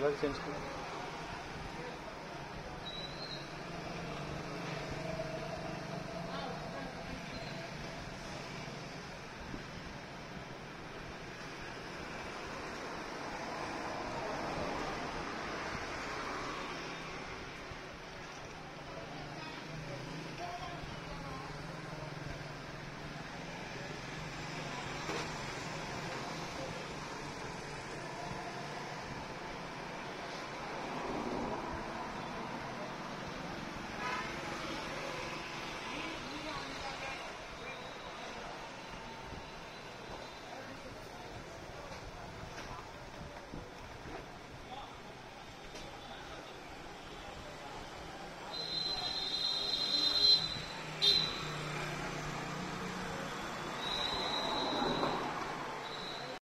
colour change करो